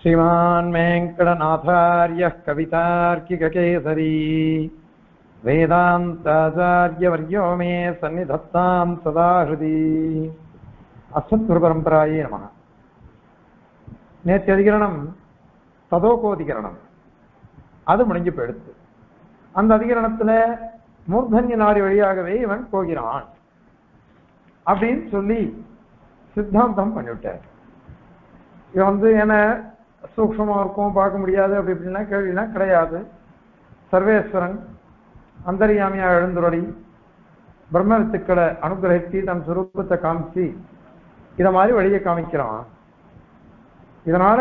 श्रीमान् वेङ्कटनाथार्यः कवितार्किककेसरी वेदान्ताचार्यवर्यो मे सन्निधत्तां सदा हृदि அஸ்மத்குருபரம்பராயே நம நேற்று அதிகரணம் ததோகோதிகரணம் அது முடிஞ்சு போயிடுத்து அந்த அதிகரணத்துல மூர்தன்ய நாடி வழியாகவே இவன் போகிறான் அப்படின்னு சொல்லி சித்தாந்தம் பண்ணிவிட்டார் இவன் வந்து என்ன சூக்ஷமா இருக்கும் பார்க்க முடியாது அப்படி இப்படின்னா கேள்வினா கிடையாது. சர்வேஸ்வரன் அந்தரியாமியாக எழுந்துரடி பிரம்ம வித்துக்களை அனுகிரகித்து தன் சுரூபத்தை காமிச்சு இத மாதிரி வழியை காமிக்கிறான். இதனால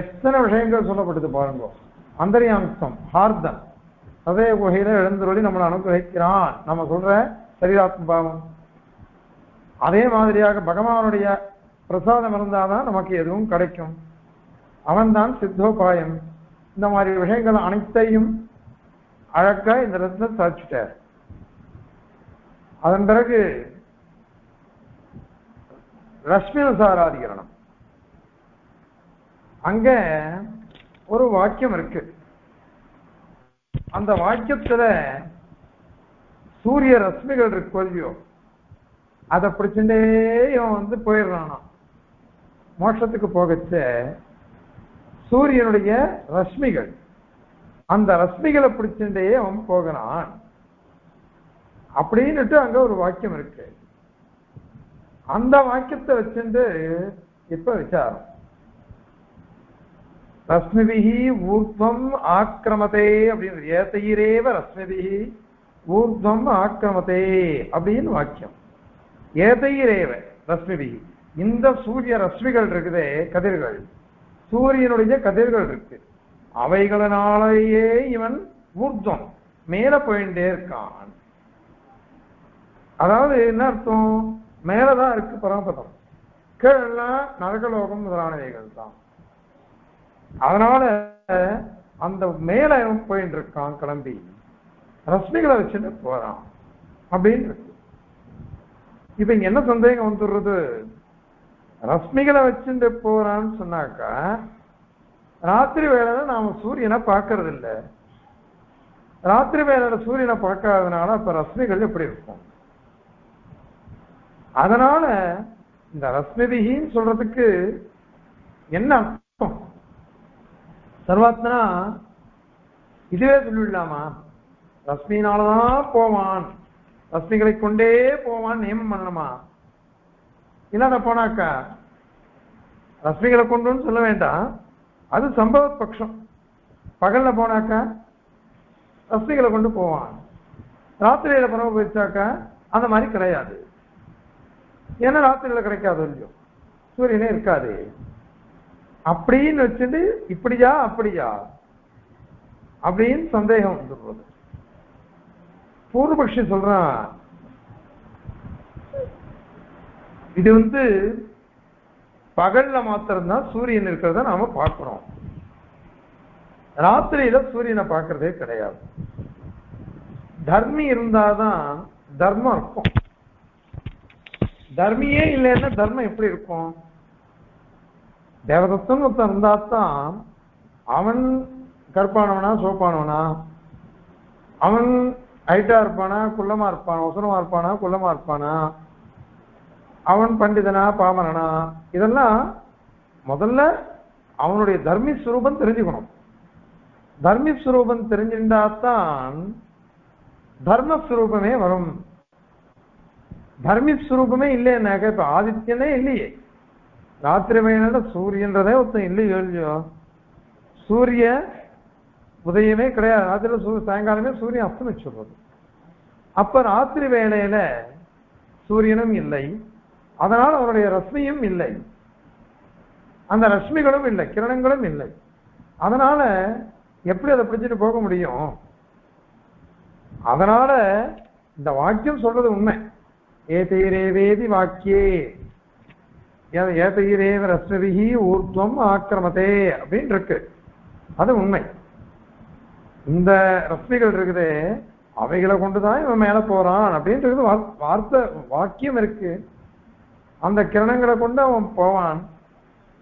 எத்தனை விஷயங்கள் சொல்லப்படுது பாருங்க. அந்தரியாம்சம் ஹார்தன் அதே குகையில எழுந்துருளி நம்மளை அனுகிரகிக்கிறான். நம்ம சொல்ற சரீராத்ம பாவம். அதே மாதிரியாக பகவானுடைய பிரசாதம் இருந்தாதான் நமக்கு எதுவும் கிடைக்கும். அவன்தான் சித்தோபாயம். இந்த மாதிரி விஷயங்கள் அனைத்தையும் அழகா இந்த ரத்ன சாதிச்சுட்டார். அதன் பிறகு ரஷ்மியசாராதிகரணம் அங்க ஒரு வாக்கியம் இருக்கு. அந்த வாக்கியத்துல சூரிய ரஷ்மிகள் இருக்கு கொல்வியோ அதை பிடிச்சுட்டே இவன் வந்து போயிடுறானா மோட்சத்துக்கு போகச்ச சூரியனுடைய ரஷ்மிகள். அந்த ரஷ்மிகளை பிடிச்சுட்டே அவன் போகிறான். அப்படின்னுட்டு அங்க ஒரு வாக்கியம் இருக்கு. அந்த வாக்கியத்தை வச்சுட்டு இப்ப விசாரம். ரஸ்மிபிகி ஊர்வம் ஆக்கிரமதே அப்படின்னு ஏத்தையிரேவ ரஸ்மிபிகி ஊர்வம் ஆக்கிரமதே அப்படின்னு வாக்கியம். ஏதையிரேவ ரஸ்மிபிகி இந்த சூரிய ரஸ்மிகள் இருக்குதே கதிர்கள். சூரியனுடைய கதிர்கள் இருக்கு. அவைகளினாலேயே இவன் ஊர்ஜம். மேல போயிட்டே இருக்கான். அதாவது என்ன அர்த்தம்? மேலதான் இருக்கு பரமபதம் கீழெல்லாம் நரகலோகம் முதலானவைகள் தான். அதனால அந்த மேல போயிட்டு இருக்கான் கிளம்பி. ரஷ்மிகளை வச்சுட்டு போறான். அப்படின்னு இருக்கு. இப்ப இங்க என்ன சந்தேகம் வந்துடுறது? ரஷ்மிகளை வச்சுட்டு போறான்னு சொன்னாக்கா ராத்திரி வேலையில நாம சூரியனை பார்க்கறது இல்லை ராத்திரி வேலையில சூரியனை பார்க்காததுனால அப்ப ரஷ்மிகள் எப்படி இருக்கும்? அதனால இந்த ரஸ்மிதிகின்னு சொல்றதுக்கு என்ன அர்த்தம்? இதுவே சொல்லிவிடலாமா ரஸ்மினாலதான் போவான். ரஸ்மிகளை கொண்டே போவான் நியமம் பண்ணணுமா? இல்லாத போனாக்கா? ரஷ்மிகளை கொண்டுன்னு சொல்ல வேண்டாம். அது சம்பவ பட்சம் பகல்ல போனாக்கா ரஷ்மிகளை கொண்டு போவான். ராத்திரியில பரவ போயிடுச்சாக்கா அந்த மாதிரி கிடையாது. ஏன்னா ராத்திரியில கிடைக்காது இல்லையோ? சூரியனே இருக்காது. அப்படின்னு வச்சுட்டு இப்படியா அப்படியா? அப்படின்னு சந்தேகம் வந்துடுறது. பூர்வபக்ஷி சொல்றான் இது வந்து பகல்ல மாத்திரம்தான் சூரியன் இருக்கிறத நாம பார்க்கிறோம். ராத்திரியில சூரியனை பார்க்கறதே கிடையாது. தர்மி இருந்தாதான் தர்மம் இருக்கும். தர்மியே இல்லைன்னா தர்மம் எப்படி இருக்கும்? தேவதத்தன் ஒருத்தன் அவன் கற்பானவனா சோப்பானவனா அவன் ஹைட்டா இருப்பானா குள்ளமா இருப்பானா உசரமா இருப்பானா குள்ளமா இருப்பானா? அவன் பண்டிதனா பாமரனா? இதெல்லாம் முதல்ல அவனுடைய தர்மி ஸ்வரூபம் தெரிஞ்சுக்கணும். தர்மி ஸ்வரூபம் தெரிஞ்சிருந்தாத்தான் தர்மஸ்வரூபமே வரும். தர்மிஸ்வரூபமே இல்லைன்னாக்க இப்ப ஆதித்யனே இல்லையே. ராத்திரி வேணால சூரியன்றதே ஒருத்தன் இல்லையோ இல்லையோ? சூரிய உதயமே கிடையாது. ராத்திரி சூரிய சாயங்காலமே சூரியன் அஸ்தமிச்சுடுறது. அப்ப ராத்திரி வேளையில சூரியனும் இல்லை. அதனால் அவருடைய ரஷ்மியும் இல்லை. அந்த ரஷ்மிகளும் இல்லை கிரணங்களும் இல்லை. அதனால எப்படி அதை பிடிச்சிட்டு போக முடியும்? அதனால இந்த வாக்கியம் சொல்றது உண்மை. ஏதைரேவேதி வாக்கியே. ஏதைரேவ ரஸ்மிபிகி ஊர்துவம் ஆக்கிரமதே அப்படின்னு இருக்கு. அது உண்மை. இந்த ரஸ்மிகள் இருக்குது அவைகளை கொண்டுதான் இவன் மேல போறான் அப்படின்றது வார்த்தை வாக்கியம் இருக்கு. அந்த கிரணங்களை கொண்டு அவன் போவான்.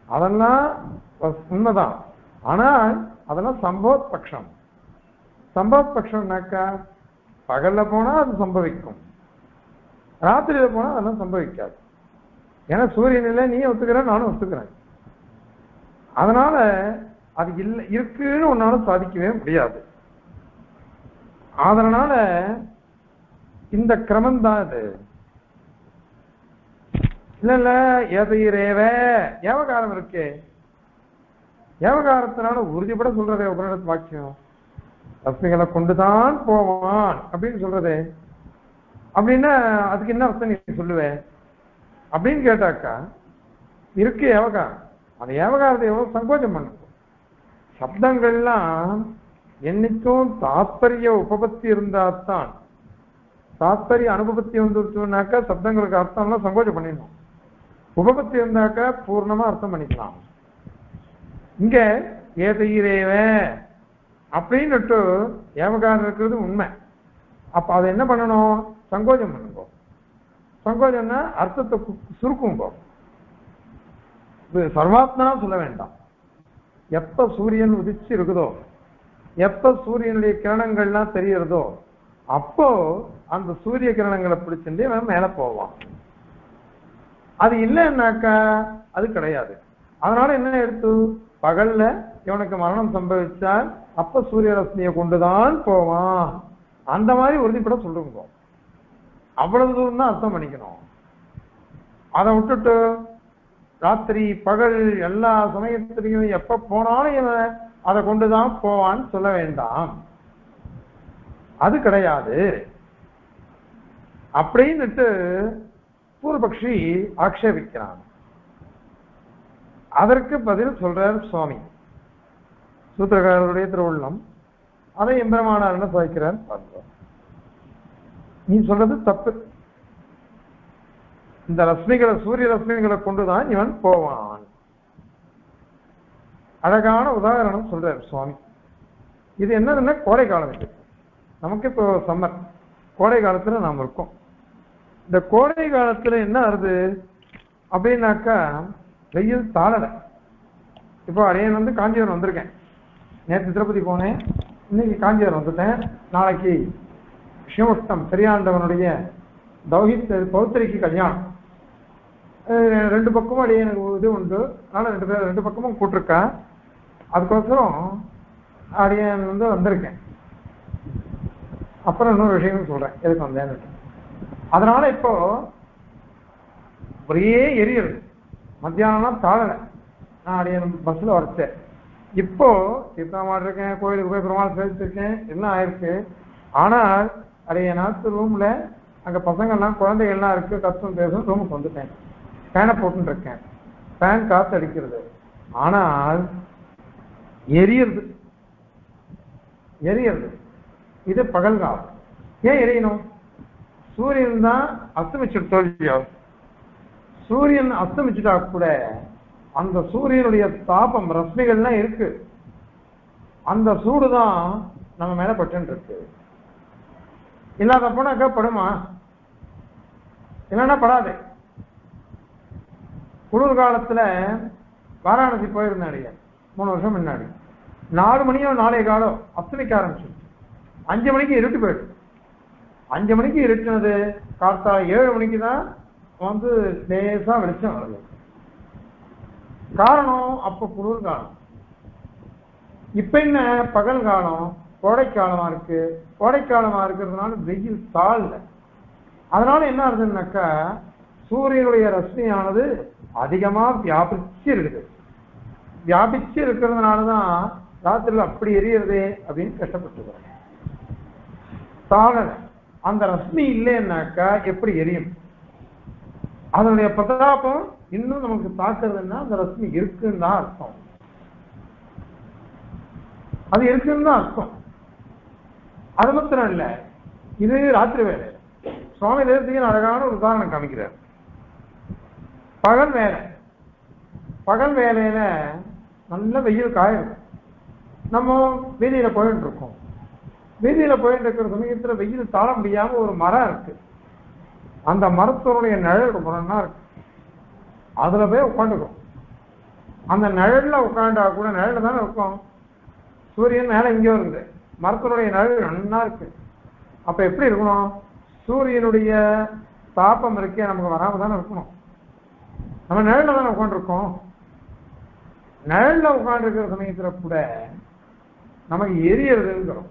அதெல்லாம் உண்மைதான். ஆனால் அதெல்லாம் சம்பவத் பட்சம் சம்பவத் பட்சம்னாக்கா பகல்ல போனா அது சம்பவிக்கும். ராத்திரியில போனா அதெல்லாம் சம்பவிக்காது. ஏன்னா சூரியனில நீ ஒத்துக்கிற நானும் ஒத்துக்கிறேன். அதனால அது இல்லை இருக்குன்னு உன்னால சாதிக்கவே முடியாது. அதனால இந்த கிரமம் தான் இது இல்ல இல்ல எதையிரேவ ஏவகாரம் இருக்கே. ஏவகாரத்தினால உறுதிப்பட சொல்றதே உபநிடத்து வாக்கியம். ரஸ்மிகளை கொண்டுதான் போவான் அப்படின்னு சொல்றதே. அப்படின்னா அதுக்கு என்ன அர்த்தம் நீ சொல்லுவேன் அப்படின்னு கேட்டாக்கா இருக்கு ஏவகாரம். அந்த ஏவகாரத்தை எவ்வளவு சங்கோச்சம் பண்ணும் சப்தங்கள்லாம் என்னைக்கும் தாத்பரிய உபபத்தி இருந்தாதான் தாத்பரிய அனுபவத்தி வந்துருச்சுனாக்கா சப்தங்களுக்கு அர்த்தம்லாம் சங்கோச்சம் பண்ணிடணும். உபபத்தி இருந்தாக்கா பூர்ணமா அர்த்தம் பண்ணிக்கலாம். இங்க ஏதையிரேவ அப்படின்னுட்டு ஏமகாரம் இருக்கிறது உண்மை. அப்ப அதை என்ன பண்ணணும்? சங்கோஜம் பண்ணுங்க. சங்கோஜம்னா அர்த்தத்தை கு- சுருக்குங்க. இது சர்வாத்மனா சொல்ல வேண்டாம். எப்ப சூரியன் உதிச்சு இருக்குதோ எப்ப சூரியனுடைய கிரணங்கள்லாம் தெரியறதோ அப்போ அந்த சூரிய கிரணங்களை பிடிச்சுட்டு அவன் மேல போவான். அது இல்லைன்னாக்கா அது கிடையாது. அதனால என்ன எடுத்து? பகல்ல இவனுக்கு மரணம் சம்பவிச்சால் அப்ப சூரிய ரশ্மியை கொண்டுதான் போவான். அந்த மாதிரி உறுதிப்பட சொல்லுங்க. அவ்வளவு தூரம் தான் அர்த்தம் பண்ணிக்கணும். அதை விட்டுட்டு ராத்திரி பகல் எல்லா சமயத்திலையும் எப்ப போனாலும் இவன் அதை கொண்டுதான் போவான்னு சொல்ல வேண்டாம். அது கிடையாது. அப்படின்னுட்டு பூர்வபக்ஷி ஆக்ஷேபிக்கிறான். அதற்கு பதில் சொல்றார் சுவாமி. சூத்திரகாரருடைய திருவுள்ளம் அதை எம்பெருமானார்னு சாய்க்கிறார் பார்க்கிறோம் நீ சொல்றது தப்பு. இந்த ரஷ்மிகளை சூரிய ரஷ்மிகளை கொண்டுதான் இவன் போவான். அழகான உதாரணம் சொல்றார் சுவாமி. இது என்னதுன்னா கோடை காலம் இது. நமக்கு இப்போ சம்மர் கோடை காலத்துல நாம் இருக்கோம். இந்த கோடை காலத்துல என்ன ஆகுது அப்படின்னாக்கா வெயில் தாழலை. இப்போ அடையன் வந்து காஞ்சிபுரம் வந்திருக்கேன். நேற்று திருப்பதி போனேன். இன்னைக்கு காஞ்சிபுரம் வந்துட்டேன். நாளைக்கு சிவஷ்டம் பெரியாண்டவனுடைய தௌஹித் பௌத்திரிக்கு கல்யாணம். ரெண்டு பக்கமும் அடியே எனக்கு இது உண்டு. அதனால ரெண்டு பேர் ரெண்டு பக்கமும் கூட்டிருக்கேன். அதுக்கோசரம் அடியன் வந்து வந்திருக்கேன். அப்புறம் இன்னொரு விஷயமும் சொல்றேன். எதுக்கு வந்தேன்னு அதனால இப்போ ஒரே எரியுது. மத்தியானம் தாழலை நான் அப்படியே பஸ்ஸில் வரச்சேன் இப்போ தீர்த்தமாடு இருக்கேன் கோயிலுக்கு போய் பெருமாள் சேர்த்துருக்கேன் எல்லாம் ஆயிருக்கு? ஆனால் அடைய நாத்து ரூமில் அங்கே பசங்கள்லாம் குழந்தைகள்லாம் இருக்கு கஷ்டம் பேசும் ரூமுக்கு வந்துட்டேன். ஃபேனை போட்டுருக்கேன் ஃபேன் காற்று அடிக்கிறது. ஆனால் எரியுது. எரியுது. இது பகல் காலம். ஏன் எரியணும்? சூரியன் தான் அஸ்தமிச்சுட்டு தோல்வியோ சூரியன் அஸ்தமிச்சுட்டா கூட அந்த சூரியனுடைய தாபம் ரஸ்மிகள்லாம் இருக்கு. அந்த சூடு தான் நம்ம மேல பட்டு இருக்கு. இல்லாத போனாக்கா படுமா இல்லைன்னா படாது. குளிர் காலத்துல வாராணசி போயிருந்தேன் மூணு வருஷம் முன்னாடி. நாலு மணியோ நாளை காலம் அஸ்தமிக்க ஆரம்பிச்சிருச்சு. அஞ்சு மணிக்கு இருட்டு போயிடும் அஞ்சு மணிக்கு இருட்டுனது. காத்தா ஏழு மணிக்கு தான் வந்து லேசா வெளிச்சம் வருது. காரணம் அப்ப குளிர் காலம் இப்ப என்ன? பகல் காலம் கோடைக்காலமா இருக்கு. கோடைக்காலமா இருக்கிறதுனால வெயில் தாழ்ல. அதனால என்ன ஆகுதுன்னாக்கா சூரியனுடைய ரஷ்மியானது அதிகமா வியாபிச்சு இருக்குது. வியாபிச்சு இருக்கிறதுனாலதான் ராத்திரில அப்படி எரியறதே அப்படின்னு கஷ்டப்பட்டுக்கிறோம் தாழலை. அந்த ரஷ்மி இல்லைன்னாக்கா எப்படி எரியும்? அதனுடைய பிரதாபம் இன்னும் நமக்கு தாக்குறதுன்னா அந்த ரஷ்மி இருக்குன்னு தான் அர்த்தம். அது இருக்குன்னு தான் அர்த்தம். அது மாத்திரம் இல்ல. இது ராத்திரி வேலை. சுவாமி தேவத்தையும் அழகான ஒரு உதாரணம் காமிக்கிறார். பகல் வேலை. பகல் வேலையில நல்ல வெயில் காயும் நம்ம வெளியில போயிட்டு இருக்கோம். வீதியில போயிட்டு இருக்கிற சமயத்துல வெயில் தாழ முடியாம ஒரு மரம் இருக்கு. அந்த மரத்தினுடைய நிழல் ரொம்ப நல்லா இருக்கு. அதுல போய் உட்காந்துக்கும். அந்த நிழல்ல உட்காண்டா கூட நிழல் தானே இருக்கும். சூரியன் மேல இங்கே இருக்குது மரத்தினுடைய நிழல் நன்னா இருக்கு. அப்ப எப்படி இருக்கணும்? சூரியனுடைய தாப்பம் இருக்கே நமக்கு வராம தானே இருக்கணும். நம்ம நிழல்ல தானே உட்காந்துருக்கோம் நிழல்ல உட்காந்துருக்கிற சமயத்துல கூட நமக்கு எரியறதுங்கிறோம்.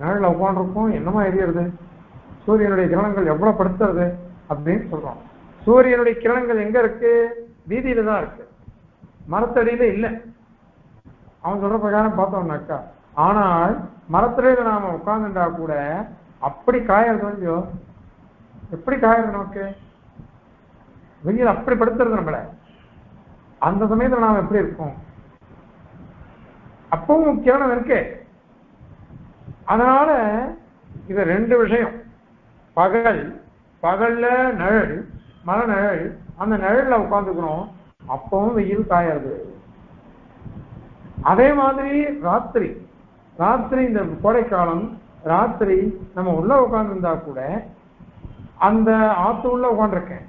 நிழல்ல உட்காந்துருக்கும் என்னமா எரியறது சூரியனுடைய கிரணங்கள் எவ்வளவு படுத்துறது அப்படின்னு சொல்றோம். சூரியனுடைய கிரணங்கள் எங்க இருக்கு? வீதியில தான் இருக்கு. மரத்தடியில இல்ல. அவன் சொல்ற பிரகாரம் பார்த்தோம்னாக்கா ஆனால் மரத்தடியில நாம உட்கார்ந்துட்டா கூட அப்படி காயறது கொஞ்சம் எப்படி காயறது நமக்கு? வெயில் அப்படி படுத்துறது நம்மள. அந்த சமயத்துல நாம எப்படி இருக்கும்? அப்பவும் கிரணம் இருக்கு. அதனால இது ரெண்டு விஷயம். பகல் பகல்ல நிழல் மர நிழல் அந்த நிழல்ல உட்காந்துக்கிறோம் அப்பவும் வெயில் காயாது. அதே மாதிரி ராத்திரி. ராத்திரி இந்த கோடைக்காலம் ராத்திரி நம்ம உள்ள உட்கார்ந்துருந்தா கூட அந்த ஆத்து உள்ள உட்காந்துருக்கேன்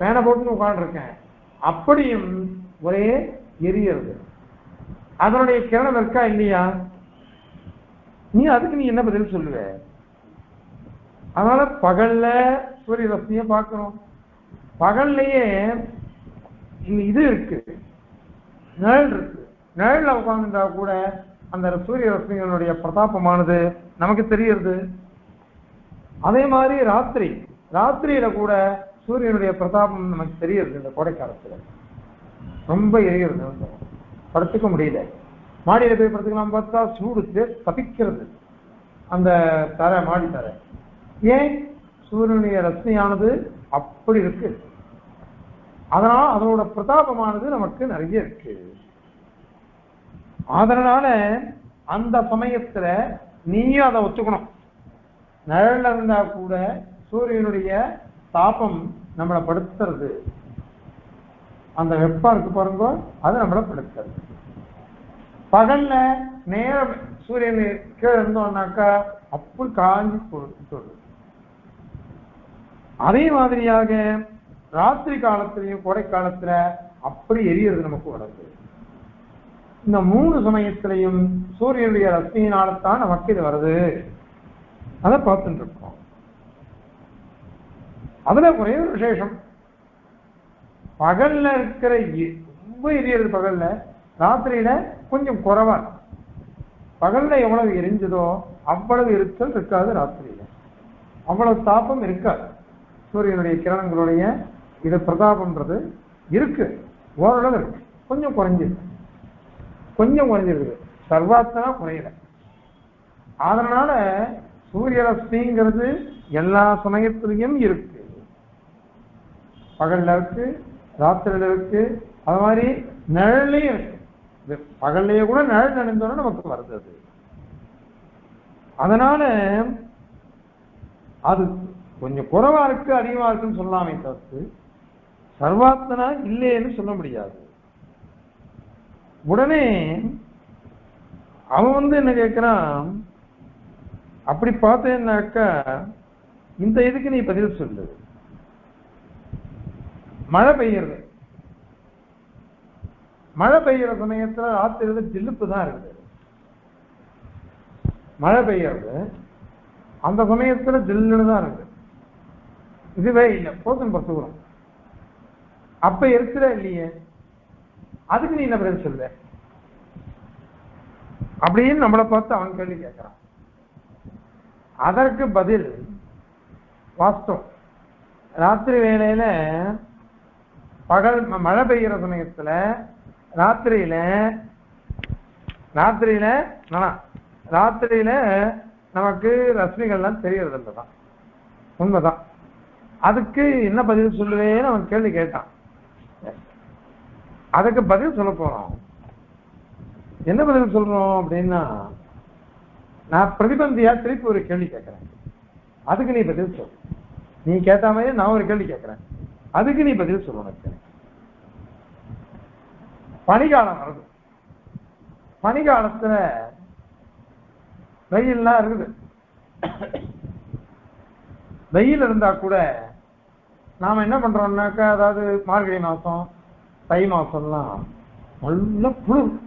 பேனை போட்டுன்னு உட்காந்துருக்கேன் அப்படியும் ஒரே எரியறது. அதனுடைய கிரணம் இருக்கா இல்லையா? நீ அதுக்கு நீ என்ன பதில் சொல்லுவ? அதனால பகல்ல சூரிய ரஷ்மியை பார்க்கணும் பகல்லையே இது இருக்கு. நிழல் இருக்கு. நிழல்ல உட்கார்ந்துட்டா கூட அந்த சூரிய ரஷ்மிகளுடைய பிரதாபமானது நமக்கு தெரியுது அதே மாதிரி ராத்திரி. ராத்திரியில கூட சூரியனுடைய பிரதாபம் நமக்கு தெரியுது இந்த கோடைக்காலத்துல. ரொம்ப எரியுது படுத்துக்க முடியல. மாடியில் போய் படுத்துக்கலாம் பார்த்தா சூடு தப்பிக்கிறது. அந்த தரை மாடி தரை. ஏன்? சூரியனுடைய ரஷ்மியானது அப்படி இருக்கு. அதனால அதனோட பிரதாபமானது நமக்கு நிறைய இருக்கு. அதனால அந்த சமயத்துல நீயும் அதை ஒத்துக்கணும். நிழல் இருந்தா கூட சூரியனுடைய தாபம் நம்மளை படுத்துறது. அந்த வெப்பம் இருக்கு பாருங்க அது நம்மளை படுத்துறது. பகல்ல நேரம் சூரியன் கீழே இருந்தோம்னாக்கா அப்படி காஞ்சி கொடுத்துடுது அதே மாதிரியாக ராத்திரி காலத்திலையும் கோடை காலத்துல அப்படி எரியறது நமக்கு உடம்பு இந்த மூணு சமயத்திலையும் சூரியனுடைய ரஷ்மியினால்தான் நமக்கு இது வருது அதை பார்த்துட்டு இருக்கோம் அதுல ஒரே ஒரு விசேஷம். பகல்ல இருக்கிற எ- ரொம்ப எரியறது பகல்ல ராத்திரியில கொஞ்சம் குறைவா பகல்ல எவ்வளவு எரிஞ்சதோ அவ்வளவு இருத்தல் இருக்காது ராத்திரியில. அவ்வளவு தாபம் இருக்காது. சூரியனுடைய கிரணங்களுடைய இது பிரதாபம்ன்றது இருக்கு. ஓரளவு இருக்கு. கொஞ்சம் குறைஞ்சிருக்கு. கொஞ்சம் குறைஞ்சிருக்குது. சர்வாத்தனா குறையல. அதனால சூரிய ரஷ்மிங்கிறது எல்லா சமயத்திலையும் இருக்கு. பகல்ல இருக்கு ராத்திரியில இருக்கு. அது மாதிரி நிழலையும் இருக்கு. பகல்லையே கூட நிழல் நினைந்தோன்னா நமக்கு வருது அது. அதனால அது கொஞ்சம் குறைவா இருக்கு அதிகமா இருக்குன்னு சொல்லாமே தவிர்த்து சர்வாத்மனா இல்லைன்னு சொல்ல முடியாது. உடனே அவன் வந்து என்ன கேட்கிறான் அப்படி பார்த்தேன்னாக்கா இந்த இதுக்கு நீ பதில் சொல்லு. மழை பெய்யறது. மழை பெய்யற சமயத்துல ராத்திரியில ஜில்லுப்பு தான் இருக்குது மழை பெய்யறது அந்த சமயத்துல ஜில்லுன்னு தான் இருக்கு. இதுவே இல்லை போதும் பசுகிறோம் அப்ப இருக்கிற இல்லையே. அதுக்கு நீ என்ன பதில் சொல்ல அப்படின்னு நம்மளை பார்த்து அவன் கேள்வி கேட்கிறான். அதற்கு பதில் வாஸ்தவம். ராத்திரி வேளையில பகல் மழை பெய்கிற சமயத்துல ராத்திரியில ராத்திரியில ராத்திரியில நமக்கு ரஷ்மிகள்லாம் தெரியறது தான் உண்மைதான். அதுக்கு என்ன பதில் சொல்லுவேன்னு அவன் கேள்வி கேட்டான். அதுக்கு பதில் சொல்ல போறோம். என்ன பதில் சொல்றோம் அப்படின்னா நான் பிரதிபந்தியா திருப்பி ஒரு கேள்வி கேட்கிறேன். அதுக்கு நீ பதில் சொல். நீ கேட்ட மாதிரி நான் ஒரு கேள்வி கேட்கிறேன். அதுக்கு நீ பதில் சொல்லணும் பனிகாலம் வருது. பனிகாலத்துல வெயில்லாம் இருக்குது. வெயில் இருந்தா கூட நாம என்ன பண்றோம்னாக்கா அதாவது மார்கழி மாசம் தை மாசம்லாம் நல்ல புழு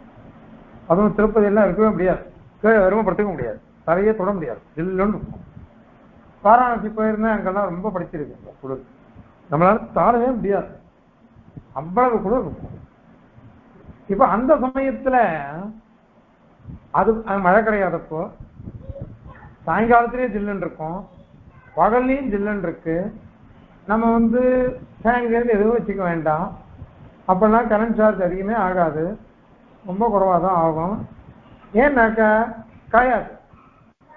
அதுவும் திருப்பதி எல்லாம் இருக்கவே முடியாது. கீழே வருமப்படுத்திக்க முடியாது. தலையே தொட முடியாது. ஜில்லுன்னு இருக்கும். வாரணாசி போயிருந்தேன் அங்கெல்லாம் ரொம்ப படிச்சிருக்கு இந்த குளிர். நம்மளால தாழவே முடியாது. அவ்வளவு குளிர் இருக்கும். இப்ப அந்த சமயத்துல அது மழை கிடையாதப்போ சாயங்காலத்திலேயே ஜில்லுன்னு இருக்கும். பகல்லையும் ஜில்லுன்னு இருக்கு. நம்ம வந்து ஃபேன்கிறது எதுவும் வச்சுக்க வேண்டாம். அப்பெல்லாம் கரண்ட் சார்ஜ் அதிகமே ஆகாது. ரொம்ப குறவாக தான் ஆகும். ஏன்னாக்கா காயாது.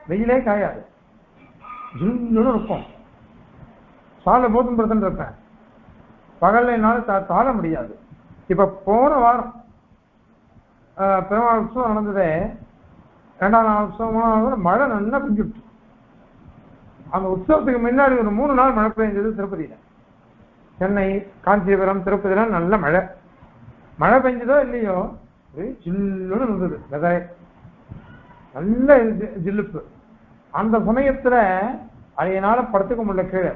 வெயிலே காயாது. ஜில்லுன்னு இருக்கும். சாலை போதும் பிரச்சனை இருப்பேன். பகல்ல என்னால் தா தாழ முடியாது. இப்போ போன வாரம் பெருமாள் உற்சவம் நடந்ததே ரெண்டாம் நாள் உற்சவம் மூணாம் நாள் மழை நல்லா பெஞ்சுட்டு அந்த உற்சவத்துக்கு முன்னாடி ஒரு மூணு நாள் மழை பெஞ்சது திருப்பதியில. சென்னை காஞ்சிபுரம் திருப்பதிலாம் நல்ல மழை. மழை பெஞ்சதோ இல்லையோ ஜில்லுன்னு இருந்தது வெதரை நல்ல ஜி- ஜில்லுப்பு. அந்த சமயத்துல அதையனால படுத்துக்க முடியல கீழே.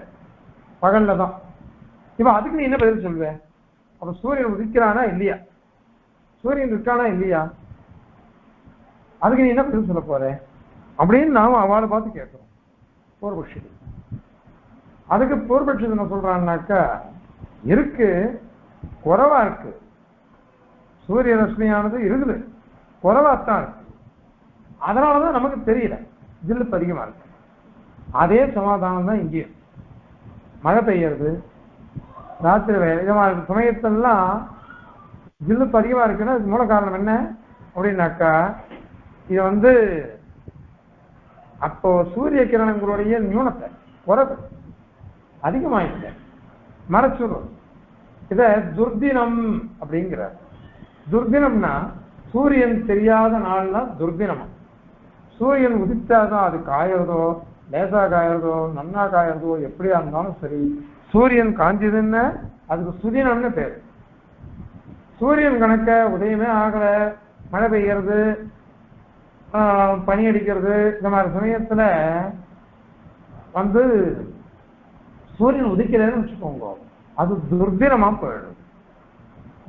பகல்ல தான். இப்ப அதுக்கு நீ என்ன பதில் சொல்லுவேன் அப்ப சூரியன் உதிக்கிறானா இல்லையா? சூரியன் இருக்கானா இல்லையா? அதுக்கு நீ என்ன பதில் சொல்ல போற? அப்படின்னு நாம அவளை பார்த்து கேட்கிறோம். பூர்வபக்ஷி அதுக்கு பூர்வபக்ஷி என்ன சொல்றான்னாக்கா இருக்கு குறைவா இருக்கு. சூரிய ரஷ்மியானது இருக்குது குறைவாத்தான் இருக்கு. அதனாலதான் நமக்கு தெரியல ஜில்லுப்பு அதிகமா இருக்கு. அதே சமாதானம் தான் இங்கேயும். மழை பெய்யறது ராத்திரி வே- இது மாதிரி சமயத்தெல்லாம் ஜில்லுப்பு அதிகமா இருக்குன்னா அதுக்கு மூல காரணம் என்ன? அப்படின்னாக்கா இது வந்து அப்போ சூரிய கிரணங்களுடைய நியூனத்தை குறைவு அதிகமாயிட்டு மறைச்சுடும் இத துர்தினம் அப்படிங்கிறார். துர்தினம்னா சூரியன் தெரியாத நாள்னா துர்தினம்? சூரியன் உதித்தாதான் அது காயறதோ லேசா காயறதோ நன்னா காயறதோ எப்படியா இருந்தாலும் சரி சூரியன் காஞ்சதுன்னு அதுக்கு சுதினம்னு பேரு. சூரியன் கணக்க உதயமே ஆகல. மழை பெய்கிறது பனி அடிக்கிறது. இந்த மாதிரி சமயத்துல வந்து சூரியன் உதிக்கலன்னு வச்சுக்கோங்க. அது துர்தினமா போயிடும்.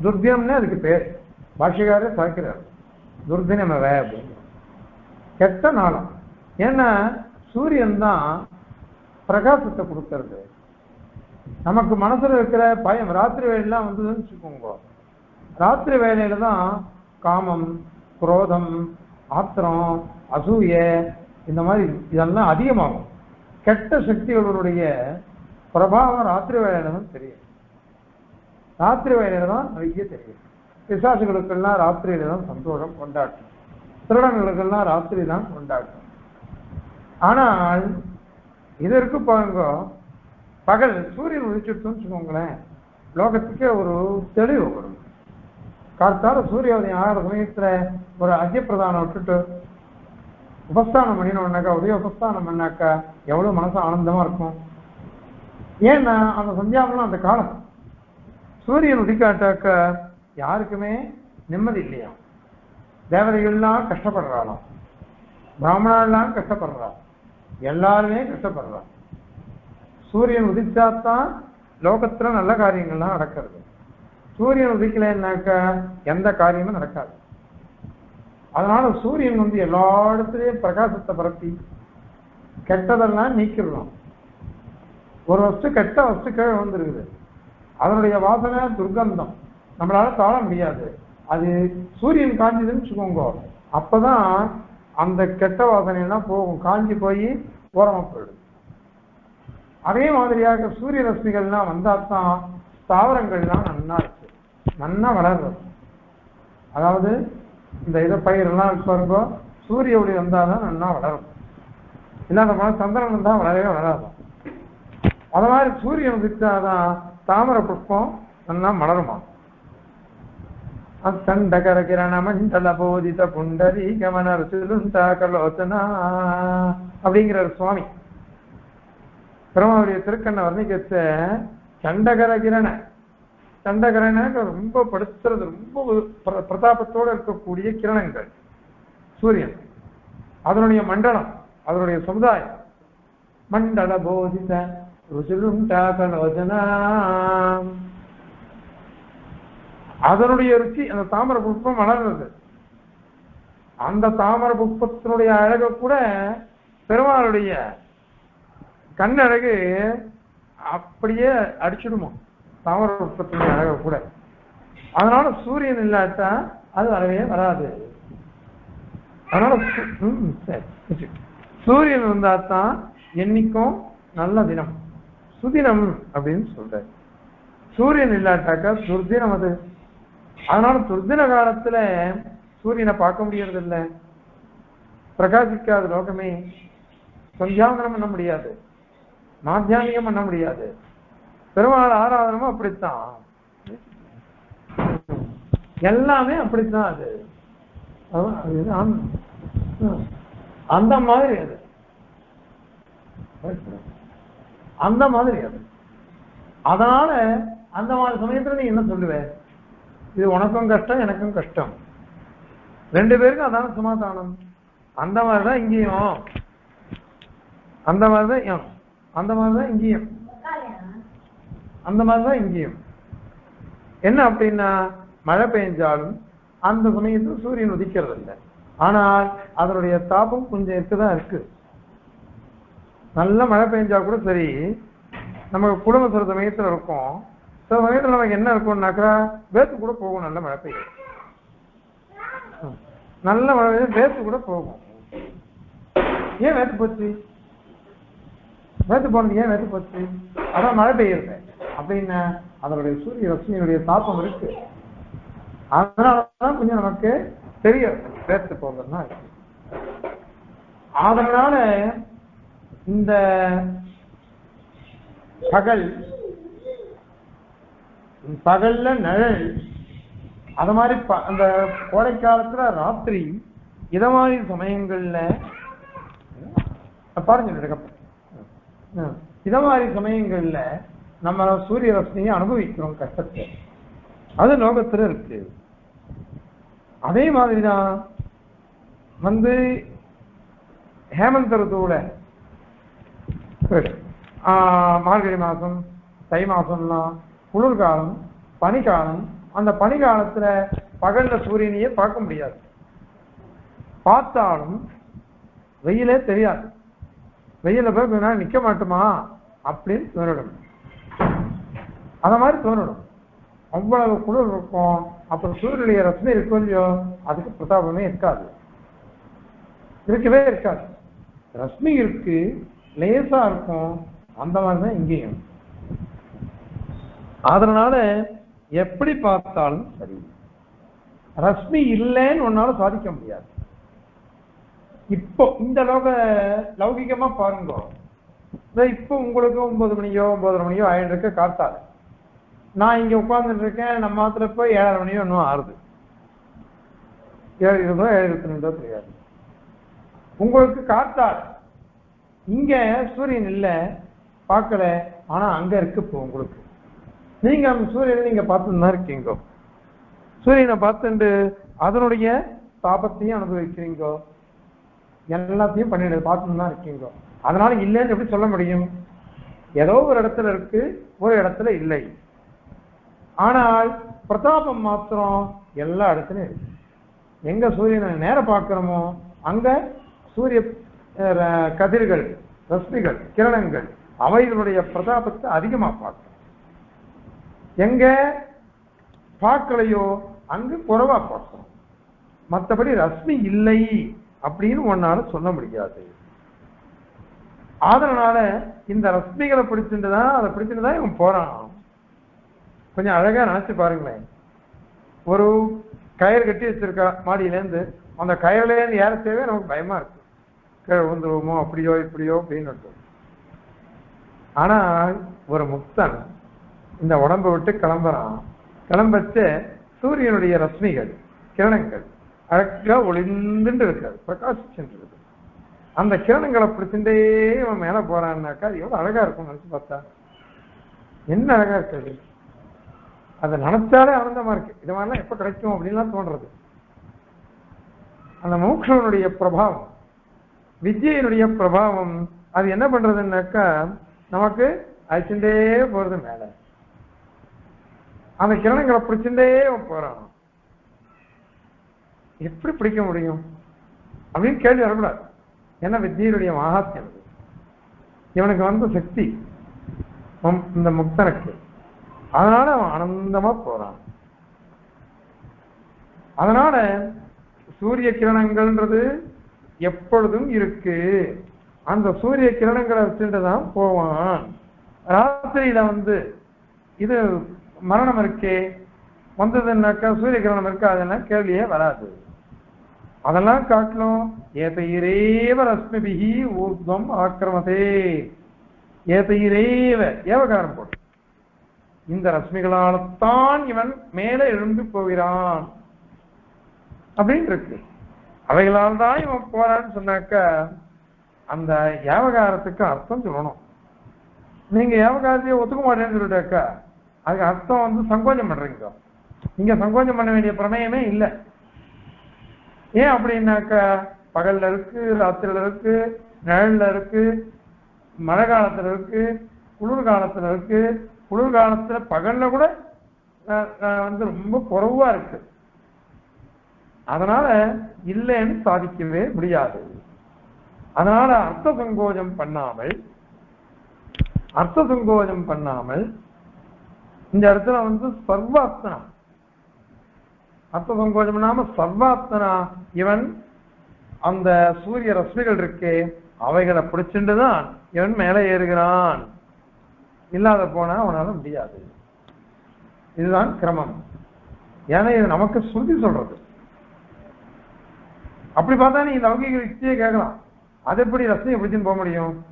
துர்தினம்னு அதுக்கு பேர். பாஷிகாரர் சாய்க்கிறார் துர்தினம் வே அப்படின்னு. கெட்ட நாளம். ஏன்னா சூரியன் தான் பிரகாசத்தை கொடுக்கறது. நமக்கு மனசுல இருக்கிற பயம் ராத்திரி வேலையெல்லாம் வந்ததுன்னு வச்சுக்கோங்க. ராத்திரி வேலையில தான் காமம் குரோதம் ஆத்திரம் அசூய இந்த மாதிரி இதெல்லாம் அதிகமாகும். கெட்ட சக்திகளுடைய பிரபாவம் ராத்திரி வேலையில தான் தெரியும். ராத்திரி வேலையில தான் நிறைய தெரியும். பிசாசுகளுக்கெல்லாம் ராத்திரியில தான் சந்தோஷம் கொண்டாட்டும் திருடங்களுக்கெல்லாம் ராத்திரி தான் கொண்டாட்டும் ஆனால் இதற்கு பாருங்க பகல் சூரியன் உதிச்சுட்டுன்னு வச்சுக்கோங்களேன் லோகத்துக்கே ஒரு தெளிவு வரும். காத்தால சூரிய உதயம் ஆகிற சமயத்துல ஒரு அத்தியப்பிரதானம் விட்டுட்டு உபஸ்தானம் பண்ணினோம்னாக்கா உதய உபஸ்தானம் பண்ணாக்கா எவ்வளவு மனசு ஆனந்தமா இருக்கும். ஏன்னா அந்த சந்தியாவனம் அந்த காலம். சூரியன் உதிக்காட்டாக்க யாருக்குமே நிம்மதி இல்லையா? தேவதைகள்லாம் கஷ்டப்படுறாளாம். பிராமணாலாம் கஷ்டப்படுறா. எல்லாருமே கஷ்டப்படுறா. சூரியன் உதிச்சாத்தான் லோகத்துல நல்ல காரியங்கள்லாம் நடக்கிறது. சூரியன் உதிக்கலைன்னாக்கா எந்த காரியமும் நடக்காது. அதனால சூரியன் வந்து எல்லா இடத்துலயும் பிரகாசத்தை பரப்பி கெட்டதெல்லாம் நீக்கிடணும். ஒரு வஸ்து கெட்ட வஸ்து கீழே வந்துருக்குது. அதனுடைய வாசனை துர்கந்தம் நம்மளால தாழ முடியாது. அது சூரியன் காஞ்சிதுன்னு வச்சுக்கோங்க. அப்பதான் அந்த கெட்ட வாசனை போகும். காஞ்சி போய் ஓரமா போயிடும். அதே மாதிரியாக சூரிய ரশ্மிகள்லாம் வந்தாதான் தாவரங்கள்லாம் நல்லா இருக்கும் நன்னா வளர்றது. அதாவது இந்த இதை பயிரெல்லாம் இருக்கு சூரிய ஒளி வந்தாதான் நன்னா வளரும். இல்லாத மாதிரி சந்திரன் தான் வளரவே வளராது அது மாதிரி சூரியன் வித்தாதான் தாமரை புஷ்பம் நல்லா மலருமா? அத்தண்டகர கிரண மண்டல போதித புண்டரி கமனர் சிலுண்டா கலோச்சனா அப்படிங்கிறார் சுவாமி. பிரமாவுடைய திருக்கண்ண வர்ணிக்கச்ச சண்டகர கிரண சண்டகரன ரொம்ப படுத்துறது ரொம்ப பிரதாபத்தோடு பிரதாபத்தோட இருக்கக்கூடிய கிரணங்கள். சூரியன் அதனுடைய மண்டலம் அதனுடைய சமுதாயம். மண்டல போதித ருசிலுண்டா அதனுடைய ருச்சி அந்த தாமரை புஷ்பம் வளர்ந்தது. அந்த தாமரை புஷ்பத்தினுடைய அழக கூட பெருமாளுடைய கண்ணழகு அப்படியே அடிச்சிடுமோ? தாமரை உற்பத்தி அழக கூட அதனால சூரியன் இல்லாட்டா அது வரவே வராது. அதனால சூரியன் இருந்தா தான் என்னைக்கும் நல்ல தினம். சுதினம் அப்படின்னு சொல்றாரு. சூரியன் இல்லாட்டாக்கா துர்தினம் அது. அதனால துர்தின காலத்துல சூரியனை பார்க்க முடியறது இல்லை பிரகாசிக்காத லோகமே. சந்தியாவனம் பண்ண முடியாது. மாத்தியானியம் பண்ண முடியாது. பெருமாள் ஆராதனமும் அப்படித்தான். எல்லாமே அப்படித்தான் அது. அந்த- மாதிரி அது. அந்த மாதிரி அது. அதனால அந்த மாதிரி சமயத்துல நீ என்ன சொல்லுவ? இது உனக்கும் கஷ்டம் எனக்கும் கஷ்டம். ரெண்டு பேருக்கும் அதான சமாதானம். அந்த மாதிரிதான் இங்கேயும். அந்த மாதிரிதான் அந்த மாதிரிதான் இங்கேயும். அந்த மாதிரிதான் இங்கேயும். என்ன அப்படின்னா மழை பெய்ஞ்சாலும் அந்த சமயத்துல சூரியன் உதிக்கிறது இல்லை ஆனால் அதனுடைய தாபம் கொஞ்சம் இருக்குதான் இருக்கு. நல்ல மழை பெஞ்சா கூட சரி நமக்கு குடும்ப சில சமயத்துல இருக்கும். சில சமயத்துல நமக்கு என்ன இருக்கும்னாக்கா வேத்து கூட போகும் நல்ல மழை பெய்யும். நல்ல மழை பெய்யும் வேத்து கூட போகும். ஏன் வேத்து போச்சு? வேத்து போனது ஏன் வேத்து போச்சு? அதான் மழை பெய்யுறது. அப்படின்னு அதனுடைய சூரிய ரஷ்மியினுடைய தாப்பம் இருக்கு. அதனாலதான் கொஞ்சம் நமக்கு தெரியும். வேத்து போகிறதுனா இருக்கு. அதனால இந்த பகல் பகல்ல நிழல் அத மாதிரி ப- அந்த கோடை காலத்துல ராத்திரி இத மாதிரி சமயங்கள்ல பாருங்க இத மாதிரி சமயங்கள்ல நம்ம சூரிய ரஷ்மியை அனுபவிக்கிறோம் கஷ்டத்தை. அது லோகத்துல இருக்கு. அதே மாதிரிதான் வந்து ஹேமந்த ஆஹ், மார்கழி மாசம் தை மாசம்லாம் குளிர்காலம் பனிக்காலம் அந்த பனிக்காலத்துல பகல்ல சூரியனையே பார்க்க முடியாது. பார்த்தாலும் வெயிலே தெரியாது. வெயில போய் கொஞ்ச நிக்க மாட்டோமா? அப்படின்னு தோணிடும் அந்த மாதிரி தோன்றணும் அவ்வளவு குளிர் இருக்கும். அப்புறம் சூரியனுடைய ரத்னம் இருக்கும் இல்லையோ அதுக்கு பிரதாபமே இருக்காது. இருக்கவே இருக்காது. ரஷ்மி இருக்கு லேசா இருக்கும். அந்த மாதிரி தான் இங்கேயும். அதனால எப்படி பார்த்தாலும் சரி. ரஷ்மி இல்லைன்னு ஒன்னால சாதிக்க முடியாது. இப்போ இந்த லோக லௌகிகமா பாருங்க. இப்போ உங்களுக்கு ஒன்பது மணியோ ஒன்பதரை மணியோ ஆயிரம் இருக்க காத்தால நான் இங்க உட்கார்ந்துட்டு இருக்கேன் நம்ம மாத்திர போய் ஏழரை மணியோ இன்னும் ஆறுது. ஏழு இருபதோ ஏழு இருபத்தி ரெண்டோ தெரியாது. உங்களுக்கு காத்தார் இங்க சூரியன் இல்லை பார்க்கல ஆனா அங்க இருக்கு இப்போ உங்களுக்கு. நீங்க அந்த சூரியனை நீங்க பார்த்துன்னு தான் இருக்கீங்க. சூரியனை பார்த்துட்டு அதனுடைய தாபத்தையும் அனுபவிக்கிறீங்க. எல்லாத்தையும் பண்ணிட்டு பார்த்துன்னு தான் இருக்கீங்க. அதனால இல்லைன்னு எப்படி சொல்ல முடியும்? ஏதோ ஒரு இடத்துல இருக்கு ஒரு இடத்துல இல்லை. ஆனால் பிரதாபம் மாத்திரம் எல்லா இடத்துலயும் இருக்கு. எங்க சூரியனை நேரம் பார்க்கிறோமோ அங்க சூரிய கதிர்கள் ரஸ்மிகள் கிரணங்கள் அவைகளுடைய பிரதாபத்தை அதிகமா பார்க்கணும் எங்க பார்க்கலையோ அங்கு குறைவா பார்க்கணும் மற்றபடி ரஸ்மி இல்லை அப்படின்னு ஒன்னால சொல்ல முடியாது. அதனால இந்த ரஸ்மிகளை பிடிச்சிட்டு தான் அதை பிடிச்சிட்டு தான் இவன் போறான். கொஞ்சம் அழகா நினைச்சு பாருங்களேன். ஒரு கயிறு கட்டி வச்சிருக்கா மாடியிலேருந்து அந்த கயிறுலேருந்து ஏற ஏறத்தேவே நமக்கு பயமா இருக்கு. கீழே விழுந்துருவோமோ அப்படியோ இப்படியோ அப்படின்னு ஆனா ஒரு முக்தன் இந்த உடம்பை விட்டு கிளம்புறான். கிளம்பச்சு சூரியனுடைய ரஷ்மிகள் கிரணங்கள் அழகா ஒளிந்துட்டு இருக்காது பிரகாசிச்சுட்டு இருக்கு அந்த கிரணங்களை பிடிச்சுட்டே இவன் மேல போறான்னாக்கா அது எவ்வளவு அழகா இருக்கும் நினைச்சு பார்த்தா. என்ன அழகா இருக்குது அதை நினைச்சாலே ஆனந்தமா இருக்கு. இது மாதிரிலாம் எப்ப கிடைக்கும் அப்படின்லாம் தோன்றது. அந்த மோட்சனுடைய பிரபாவம் வித்யினுடைய பிரபாவம் அது என்ன பண்றதுன்னாக்கா நமக்கு அழிச்சுட்டே போறது மேல. அந்த கிரணங்களை பிடிச்சுட்டே போறான். எப்படி பிடிக்க முடியும்? அப்படின்னு கேள்வி வரக்கூடாது. என்ன வித்யினுடைய மகாத்தியம் இவனுக்கு வந்து சக்தி இந்த முக்தனுக்கு. அதனால அவன் ஆனந்தமா போறான். அதனால சூரிய கிரணங்கள்ன்றது எப்பொழுதும் இருக்கு. அந்த சூரிய கிரணங்களை வச்சுட்டு தான் போவான். ராத்திரியில வந்து இது மரணம் இருக்கே வந்ததுன்னாக்கா சூரிய கிரணம் இருக்கா அதெல்லாம் கேள்வியே வராது. அதெல்லாம் காட்டிலும் ஏதையிரேவ ரஸ்மிபிகி ஊர்துவம் ஆக்கிரமதே. ஏதையிரேவ ஏவகாரம் போட்டு. இந்த ரஷ்மிகளால்தான் இவன் மேலே எழும்பி போகிறான். அப்படின்னு இருக்கு. அவைகளால் தான் இவன் போறான்னு சொன்னாக்க அந்த ஏவகாரத்துக்கு அர்த்தம் சொல்லணும். நீங்க ஏவகாரத்தையே ஒத்துக்க மாட்டேன்னு சொல்லிட்டாக்கா அதுக்கு அர்த்தம் வந்து சங்கோஜம் பண்றீங்க. நீங்க சங்கோச்சம் பண்ண வேண்டிய பிரமேயமே இல்லை. ஏன் அப்படின்னாக்கா பகல்ல இருக்கு ராத்திரில இருக்கு நிழல்ல இருக்கு மழை காலத்துல இருக்கு குளிர் காலத்துல இருக்கு குளிர் காலத்துல பகல்ல கூட அஹ், அஹ், வந்து ரொம்ப குறைவா இருக்கு. அதனால இல்லைன்னு சாதிக்கவே முடியாது. அதனால அர்த்த சங்கோஜம் பண்ணாமல் அர்த்த சங்கோஜம் பண்ணாமல் இந்த இடத்துல வந்து சர்வாத்மனா. அர்த்த சங்கோஜம் இல்லாம சர்வாத்மனா. இவன் அந்த சூரிய ரஷ்மிகள் இருக்கே அவைகளை பிடிச்சிட்டு தான் இவன் மேலே ஏறுகிறான். இல்லாத போனா அவனால முடியாது. இதுதான் கிரமம். ஏன்னா இது நமக்கு ஸ்ருதி சொல்றது. அப்படி பார்த்தா நீ லௌகிக யுக்தியே கேட்கலாம். அது எப்படி ரசனையை பிடிச்சுன்னு போக முடியும்?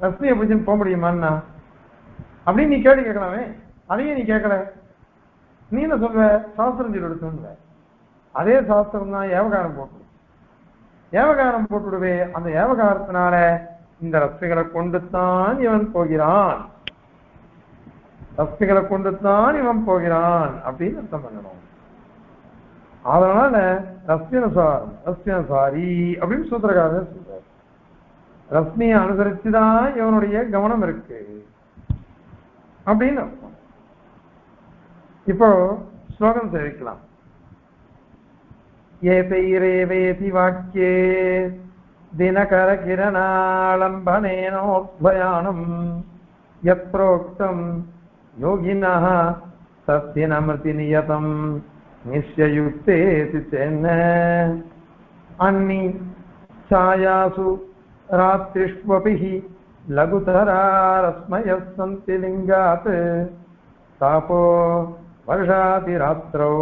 ரசனையை பிடிச்சுன்னு போக முடியுமான்னா? அப்படின்னு நீ கேள்வி கேட்கலாமே. அதையும் நீ கேட்கல. நீ என்ன சொல்ற? சாஸ்திரம் சொல்லி சொல்லுவ அதே சாஸ்திரம் தான் ஏவகாரம் போட்டு ஏவகாரம் போட்டுடுவே அந்த ஏவகாரத்தினால இந்த ரஸ்மிகளை கொண்டுத்தான் இவன் போகிறான். சக்திகளை கொண்டு தான் இவன் போகிறான் அப்படின்னு அர்த்தம் பண்ணணும். அதனால ரஸ்மியனுசாரம் ரஸ்மியனுசாரி அப்படின்னு சூத்திரக்காரர் சொல்றார். ரஸ்மியை அனுசரித்து தான் இவனுடைய கவனம் இருக்கு அப்படின்னு அர்த்தம். இப்போ ஸ்லோகம் தெரிவிக்கலாம். ஏதைரேவேதி வாக்கியே தினகர கிரணாலம்பனேனோத்வயானம் யத் योगिनः सत्यनमृतिनियतम् निश्चयुक्ते चेन्न अन्नि छायासु रात्रिष्वपिः लघुतरारस्मयः सन्ति लिङ्गात्। तापो वर्षातिरात्रौ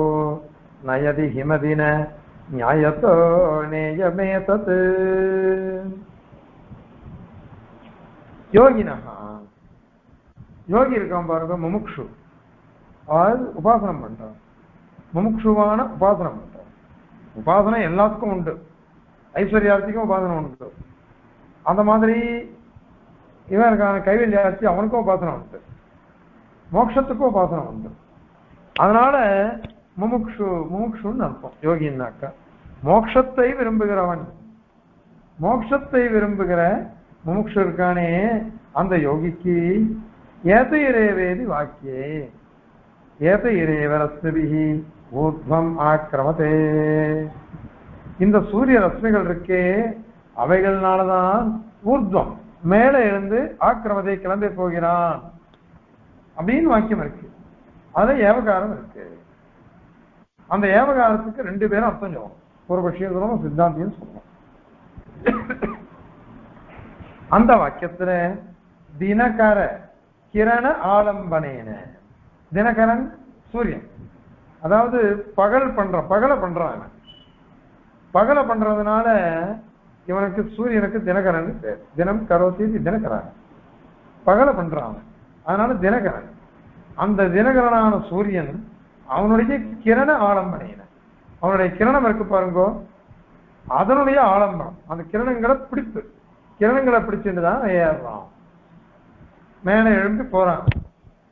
नयति हिमदिन न्यायतो नेयमेतत्। योगिनः யோகி இருக்கான் பாருங்க முமுக்ஷு. அதாவது உபாசனம் பண்றான். முமுக்ஷுவான உபாசனம் பண்றான். உபாசனை எல்லாத்துக்கும் உண்டு. ஐஸ்வர்யார்த்திக்கும் உபாசனம் உண்டு. அந்த மாதிரி இவன் இருக்கான கைவல்யார்த்தி அவனுக்கும் உபாசனம் உண்டு. மோட்சத்துக்கும் உபாசனம் உண்டு. அதனால முமுக்ஷு முமுக்ஷுன்னு அர்த்தம் யோகின்னாக்கா. மோட்சத்தை விரும்புகிறவன். மோட்சத்தை விரும்புகிற முமுக்ஷு இருக்கானே அந்த யோகிக்கு ஏத இறைவேதி வாக்கியே? ஏத இறைவரஸ்மிபிகி ஊர்த்வம் ஆக்கிரமதே இந்த சூரிய ரஸ்மிகள் இருக்கே அவைகள்னாலதான் ஊர்த்வம். மேலே இருந்து ஆக்கிரமத்தை கிளம்பி போகிறான். அப்படின்னு வாக்கியம் இருக்கு. அதுல ஏவகாரம் இருக்கு. அந்த ஏவகாரத்துக்கு ரெண்டு பேரும் அர்த்தம் சொல்லணும் பூர்வபக்ஷியம் சொல்லணும் சித்தாந்தியும் சொல்லணும். அந்த வாக்கியத்துல தினக்கார கிரண ஆலம்பனேன. தினகரன் சூரியன். அதாவது பகல் பண்றான் பகலை பண்றான் பகலை பண்றதுனால இவனுக்கு சூரியனுக்கு தினகரன் பேர். தினம் கரோசி தினகரன். பகலை பண்றான் அவன். அதனால தினகரன். அந்த தினகரனான சூரியன் அவனுடைய கிரண ஆலம்பனையின அவனுடைய கிரணம் இருக்கு பாருங்கோ. அதனுடைய ஆலம்பனம். அந்த கிரணங்களை பிடிப்பு. கிரணங்களை பிடிச்சிட்டு தான் ஏறுறான். மேலே எழுந்து போறான்.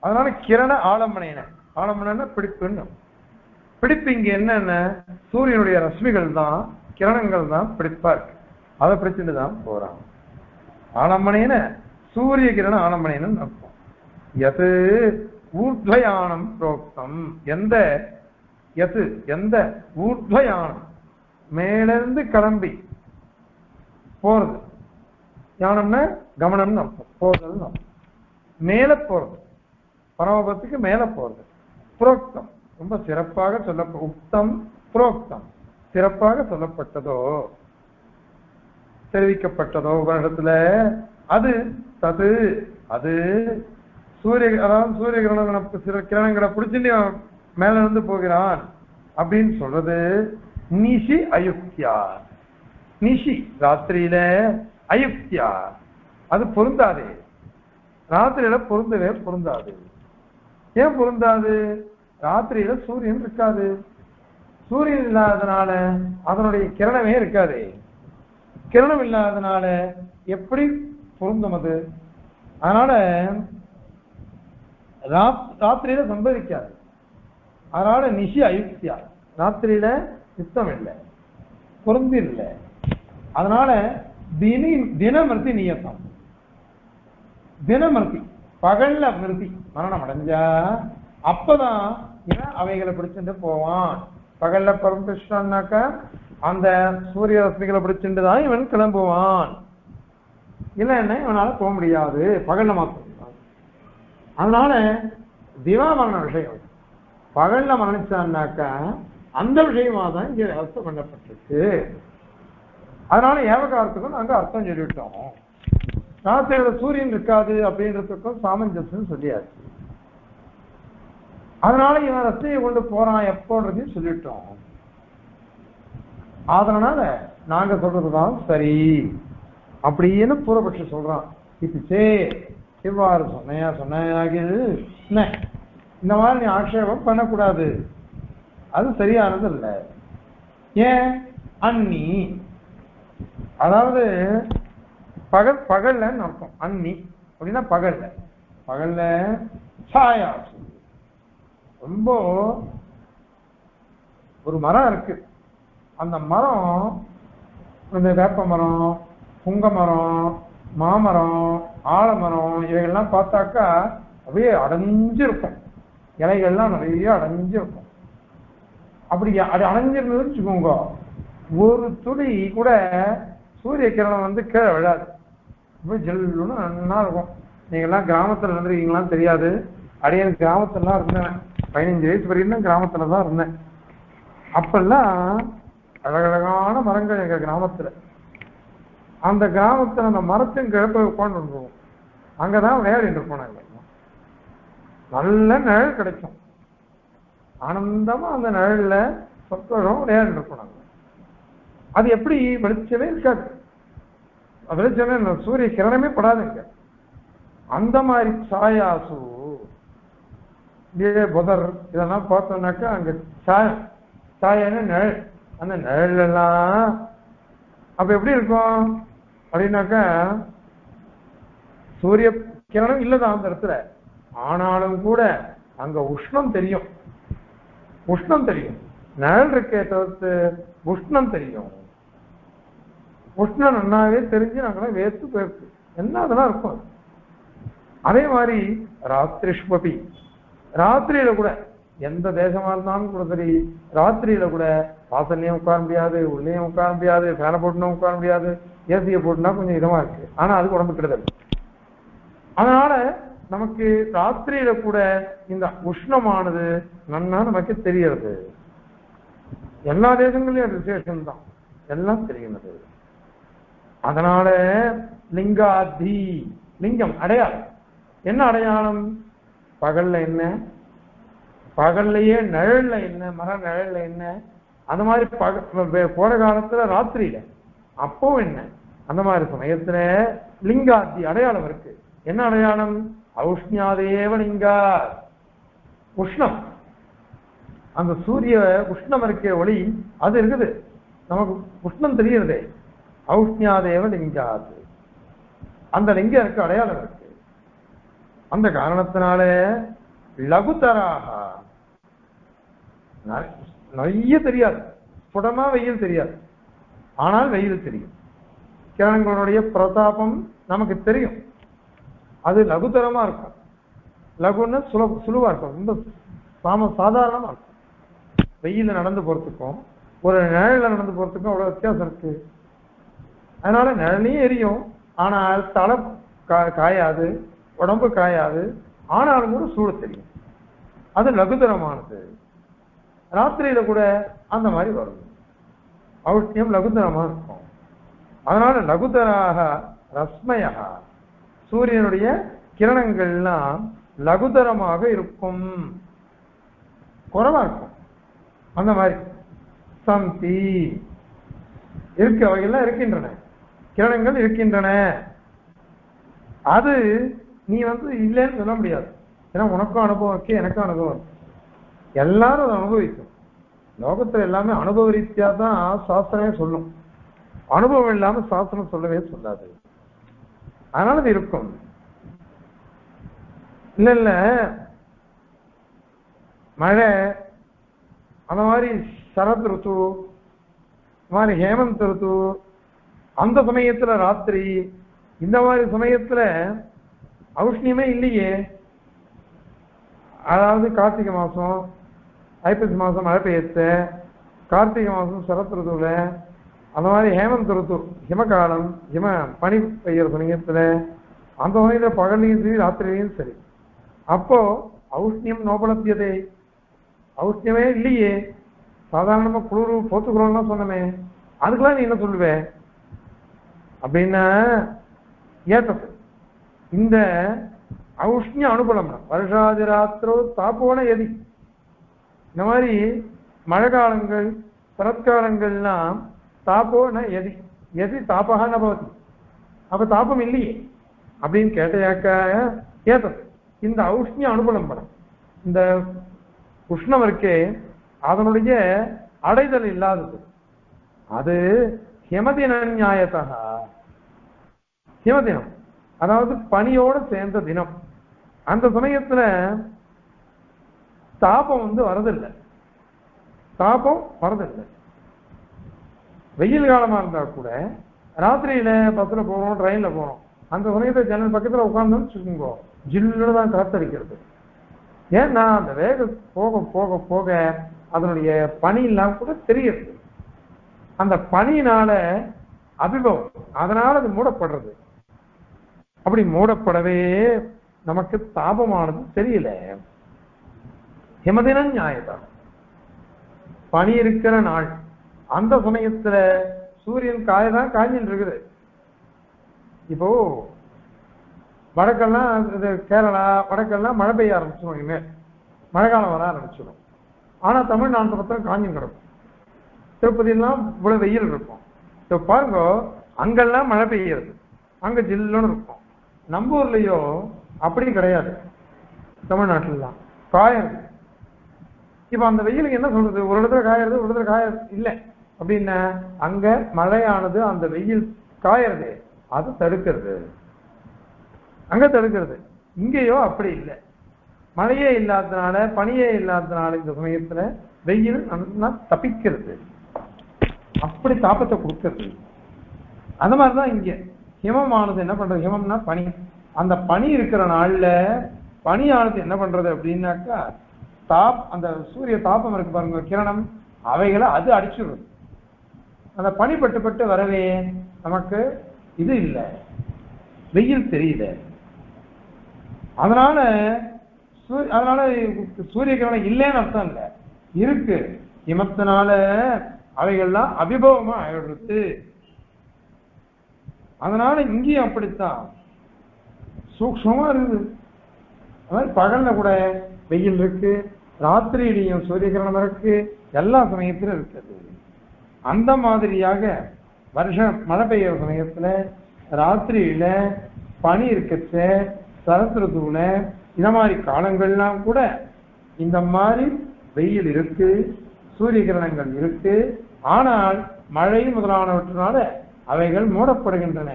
அதனால கிரண ஆலம்பனையின ஆலம்பன பிடிப்புன்னு. பிடிப்பு இங்க என்னென்ன? சூரியனுடைய ரஷ்மிகள் தான் கிரணங்கள் தான் பிடிப்பா இருக்கு. அதை பிடிச்சிட்டு தான் போறான். ஆலம்பனையின சூரிய கிரண ஆலம்பனைன்னு அர்த்தம் எது? ஊர்த்வயானம் புரோக்தம். எந்த? எது? எந்த? ஊர்த்வயானம். மேலிருந்து கிளம்பி போறது. யானம்னா கவனம்னு அர்த்தம். போறதுன்னு அர்த்தம். மேல போறது. பரமபத்துக்கு மேல போறது. புரோக்தம். ரொம்ப சிறப்பாக சொல்ல உக்தம் புரோக்தம். சிறப்பாக சொல்லப்பட்டதோ தெரிவிக்கப்பட்டதோ வருடத்துல அது தது அது சூரிய அதாவது சூரிய கிரணங்களை சில கிரணங்களை பிடிச்சிட்டு மேல இருந்து போகிறான் அப்படின்னு சொல்றது நிஷி அயுக்தியா. நிஷி ராத்திரியில அயுக்தியா. அது பொருந்தாதே. ராத்திரியில பொருந்தவே பொருந்தாது. ஏன் பொருந்தாது? ராத்திரியில சூரியன் இருக்காது. சூரியன் இல்லாதனால அதனுடைய கிரணமே இருக்காது. கிரணம் இல்லாதனால எப்படி பொருந்தும் அது? அதனால ராத்திரியில சம்பதிக்காது. அதனால நிஷி அயுக்தியா. ராத்திரியில யுத்தம் இல்லை. பொருந்தி இல்லை அதனால தினி தினமிருத்தி நியத்தம். தினமிருத்தி பகல்ல மிருதி மரணம் அடைஞ்சா அப்பதான் அவைகளை பிடிச்சிட்டு போவான். பகல்ல பரம்பிச்சான்னாக்கா அந்த சூரிய ரஸ்மிகளை பிடிச்சிட்டு தான் இவன் கிளம்புவான். இல்லைன்னா இவனால போக முடியாது. பகல்ல மாத்தம் அதனால திவா மரண விஷயம். பகல்ல மரணிச்சான்னாக்கா அந்த விஷயமா தான் இங்க அர்த்தம் பண்ணப்பட்டிருக்கு. அதனால ஏவகாரத்துக்கும் நாங்க அர்த்தம் சொல்லிவிட்டோம் ராத்திரியில சூரியன் இருக்காது அப்படின்றதுக்கும் சாமஞ்சசம் சொல்லியாச்சு. அதனால இவன் ரத்தையை கொண்டு போறான் எப்போன்றதையும் சொல்லிட்டோம். அதனால நாங்க சொல்றதுதான் சரி. அப்படின்னு பூர்வபட்சம் சொல்றான். இப்ப சே இவ்வாறு சொன்னையா சொன்னாகிறது என்ன? இந்த மாதிரி நீ ஆட்சேபம் பண்ணக்கூடாது. அது சரியானது இல்ல ஏன்? அன்னி. அதாவது பகல் பகல்லன்னு அர்த்தம். அன்னி. அப்படின்னா பகல்ல. பகல்ல சாயா. ரொம்ப ஒரு மரம் இருக்கு. அந்த மரம் இந்த வேப்ப மரம் புங்க மரம் மாமரம் ஆலமரம் இவைகள்லாம் பார்த்தாக்கா அப்படியே அடைஞ்சிருக்கும். இலைகள்லாம் நிறைய அடைஞ்சிருக்கும். அப்படி அது அடைஞ்சிருந்ததுன்னு வச்சுக்கோங்க. ஒரு துளி கூட சூரிய கிரணம் வந்து கீழே விழாது. ரொம்ப ஜில்லுன்னு நல்லா இருக்கும். நீங்கெல்லாம் கிராமத்துல இருந்திருக்கீங்களான்னு தெரியாது. அடியன் கிராமத்துலலாம் இருந்தேன். பதினஞ்சு வயசு வரைக்கும் தான் கிராமத்துல தான் இருந்தேன். அப்பெல்லாம் அழகழகான மரங்கள் எங்க கிராமத்துல. அந்த கிராமத்துல அந்த மரத்தின் கிழப்ப உட்காந்துருவோம் அங்கதான் விளையாடிட்டு இருப்போம் நாங்க. நல்ல நிழல் கிடைக்கும். ஆனந்தமா அந்த நிழல்ல சொற்களும் விளையாடிட்டு இருப்போம் அது எப்படி வெளிச்சவே இருக்காது. வெளிச்சமே சூரிய கிரணமே படாதுங்க. அந்த மாதிரி சாயாசு இப்படியே புதர் இதெல்லாம் பார்த்தோம்னாக்கா அங்க சாயம் சாயன்னு நிழல். அந்த நிழல் எல்லாம் அப்ப எப்படி இருக்கும்? அப்படின்னாக்கா சூரிய கிரணம் இல்லைதான் அந்த இடத்துல? ஆனாலும் கூட அங்க உஷ்ணம் தெரியும். உஷ்ணம் தெரியும். நிழல் இருக்கே தவிர்த்து உஷ்ணம் தெரியும். உஷ்ணம் நன்னாவே தெரிஞ்சு நாங்களாம் வேர்த்து போயிருக்கு என்ன அதெல்லாம் இருக்கும்? அதே மாதிரி ராத்திரிஷ்பபி ராத்திரியில கூட எந்த தேசமா இருந்தாலும் கூட சரி ராத்திரியில கூட வாசல்லையும் உட்கார முடியாது உள்ளேயும் உட்கார முடியாது ஃபேனை போட்டுனா உட்கார முடியாது ஏசியை போட்டுனா கொஞ்சம் இதமா இருக்கு. ஆனா அதுக்கு உடம்பு கெடுதல். அதனால நமக்கு ராத்திரியில கூட இந்த உஷ்ணமானது நன்னா நமக்கு தெரியறது எல்லா தேசங்களையும் விசேஷம் தான் எல்லாம் தெரியுது அதனால லிங்காதி லிங்கம் அடையாளம். என்ன அடையாளம்? பகல்ல என்ன? பகல்லையே நிழல்ல என்ன? மர நிழல்ல என்ன? அந்த மாதிரி பக போற காலத்துல ராத்திரியில. அப்போ என்ன? அந்த மாதிரி சமயத்துல லிங்காத்தி அடையாளம் இருக்கு. என்ன அடையாளம்? அவுஷ்ணியாதேவ லிங்கா. உஷ்ணம். அந்த சூரிய உஷ்ணம் இருக்க ஒளி அது இருக்குது. நமக்கு உஷ்ணம் தெரியுறதே. ஔஷ்ணியாதேவ லிங்காது அந்த லிங்கம் இருக்கு அடையாளம் இருக்கு. அந்த காரணத்தினால லகுதராக. நிறைய தெரியாது. சுடமா வெயில் தெரியாது. ஆனால் வெயில் தெரியும். கிரணங்களுடைய பிரதாபம் நமக்கு தெரியும். அது லகுதரமா இருக்கும். லகுன்னு சுல சுலுவா இருக்கும். ரொம்ப சாம சாதாரணமா இருக்கும். வெயில நடந்து போறதுக்கும் ஒரு நிழல நடந்து போறதுக்கும் அவ்வளவு வித்தியாசம் இருக்கு. அதனால நிழலையும் எரியும். ஆனால் தலை கா- காயாது உடம்பு காயாது. ஆனாலும் கூட சூடு தெரியும். அது லகுதரமானது ராத்திரியில கூட அந்த மாதிரி வரும். ஔஷ்ணியம் லகுதரமா இருக்கும். அதனால லகுதராக ரஸ்மயா சூரியனுடைய கிரணங்கள்லாம் லகுதரமாக இருக்கும். குறைவா இருக்கும். அந்த மாதிரி. சந்தி. இருக்க வகையெல்லாம் இருக்கின்றன. கிரணங்கள் இருக்கின்றன. அது நீ வந்து இல்லைன்னு சொல்ல முடியாது. ஏன்னா உனக்கும் அனுபவம் இருக்கு எனக்கும் அனுபவம் இருக்கு. எல்லாரும் அதை அனுபவிக்கும். லோகத்துல எல்லாமே அனுபவ ரீதியா தான் சாஸ்திரமே சொல்லும். அனுபவம் இல்லாம சாஸ்திரம் சொல்லவே சொல்லாது. அதனால அது இருக்கும். இல்ல இல்ல. மழை அந்த மாதிரி சரத் ருத்து மாதிரி ஹேமந்த் ருத்து அந்த சமயத்துல ராத்திரி இந்த மாதிரி சமயத்துல அவுஷ்ணியமே இல்லையே. அதாவது கார்த்திகை மாசம் ஐப்பசி மாசம் மழை பெய்யத்த கார்த்திகை மாசம் சரத் ருதுல அந்த மாதிரி ஹேமந்த் ருத்து ஹிமகாலம் ஹிம பனி பெய்யற சமயத்துல அந்த சமயத்துல பகல்லையும் சரி ராத்திரிலையும் சரி. அப்போ அவுஷ்ணியம் நோபலத்தியதே. அவுஷ்ணியமே இல்லையே. சாதாரணமா குளிர் போத்துக்கிறோம்லாம் சொன்னமே. அதுக்கெல்லாம் நீ என்ன சொல்லுவேன் அப்படின்னா ஏத்தது இந்த ஔஷ்ணிய அனுபலம் வருஷாதி ராத்திரோ தாப்போன எதி. இந்த மாதிரி மழை காலங்கள் சரத்காலங்கள்லாம் தாப்போன எதி. எதி தாபகா நபவதி அப்ப தாபம் இல்லையே. அப்படின்னு கேட்டையாக்க ஏத்தது இந்த ஔஷ்ணிய அனுபலம் படம். இந்த உஷ்ணம் இருக்கே அதனுடைய அடைதல் இல்லாதது. அது ஹிமதின நியாயத்தா ஹிமதினம். அதாவது பனியோடு சேர்ந்த தினம். அந்த சமயத்துல தாபம் வந்து வரதில்லை. தாபம் வரதில்லை. வெயில் காலமா இருந்தா கூட ராத்திரியில பஸ்ல போறோம் ட்ரெயின்ல போறோம். அந்த சமயத்துல ஜன்னல் பக்கத்துல உட்கார்ந்தோம்னு வச்சுக்கோங்க. ஜில்லுன்னு தான் காத்தடிக்கிறது. ஏன்னா அந்த வேக போக போக போக அதனுடைய பனி எல்லாம் கூட தெரியுது. அந்த பனியினால அபிபவம். அதனால அது மூடப்படுறது. அப்படி மூடப்படவே நமக்கு தாபமானது தெரியல. ஹிமதினம் நியாயதான் பனி இருக்கிற நாள். அந்த சமயத்துல சூரியன் காயதான் காய்ஞ்சிட்டு இருக்குது இப்போ வடக்கெல்லாம் இது கேரளா வடக்கெல்லாம் மழை பெய்ய ஆரம்பிச்சிடும் இனிமேல். மழை காலம் வர ஆரம்பிச்சிடும். ஆனா தமிழ்நாட்டு பத்திரம் காஞ்சும் கிடக்கும். திருப்பதியெல்லாம் இவ்வளவு வெயில் இருக்கும். இப்போ பாருங்க அங்கெல்லாம் மழை பெய்யறது. அங்க ஜில்லுன்னு இருக்கும். நம்ம ஊர்லயோ அப்படி கிடையாது. தமிழ்நாட்டிலாம் காயம் இப்ப அந்த வெயிலுக்கு என்ன சொல்றது? ஒரு இடத்துல காயறது ஒரு இடத்துல காய இல்லை. அப்படின்னா அங்க மழையானது அந்த வெயில் காயறது அது தடுக்கிறது. அங்க தடுக்கிறது. இங்கேயோ அப்படி இல்லை. மழையே இல்லாததுனால பனியே இல்லாததுனால இந்த சமயத்துல வெயில் நல்லா தப்பிக்கிறது. அப்படி தாப்பத்தை கொடுக்கறது. அந்த மாதிரிதான் இங்க. ஹிமமானது என்ன பண்றது? ஹிமம்னா பனி. அந்த பனி இருக்கிற நாள்ல பனியானது என்ன பண்றது அப்படின்னாக்கா தாப் அந்த சூரிய தாபம் இருக்கு பாருங்க கிரணம். அவைகளை அது அடிச்சுடுறது அந்த பனி பட்டு பட்டு வரவே நமக்கு இது இல்லை. வெயில் தெரியல. அதனால சூ- அதனால சூரிய கிரணம் இல்லைன்னு அர்த்தம் இல்லை. இருக்கு. இமத்தினால அவைகள்லாம் அபிபவமா ஆயிடுறது அதனால இங்கேயும் அப்படித்தான். சூக்ஷமா இருக்குது. அது பகல்ல கூட வெயில் இருக்கு ராத்திரியிலையும் சூரியகிரணம் இருக்கு எல்லா சமயத்திலும் இருக்குது. அந்த மாதிரியாக வருஷம் மழை பெய்யுற சமயத்துல ராத்திரியில பனி இருக்கச்ச சரத் இந்த மாதிரி காலங்கள்லாம் கூட இந்த மாதிரி வெயில் இருக்கு சூரிய கிரணங்கள் இருக்கு. ஆனால் மழை முதலானவற்றினால அவைகள் மூடப்படுகின்றன.